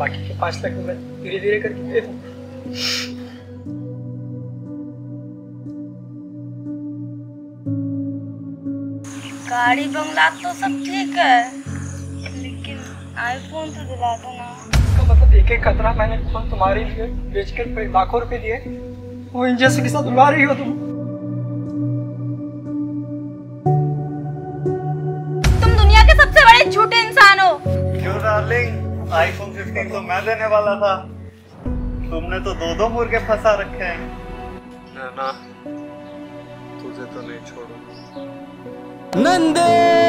बाकी के पाँच लाख मैं धीरे धीरे करके दे दूँ। गाड़ी बंगला तो सब ठीक है लेकिन आईफोन तो दिला दो ना इसका मतलब एक एक खतरा मैंने फ़ोन तुम्हारे लिए बेच कर लाखों रुपए दिए। वो इन जैसे के साथ उड़ा रही हो तुम? तुम दुनिया के सबसे बड़े झूठे इंसान हो। क्यों डार्लिंग आईफोन 15 तो मैं देने वाला था। तुमने तो दो दो मुर्गे फंसा रखे हैं। ना तुझे तो नहीं छोड़ूँगा। नंदे!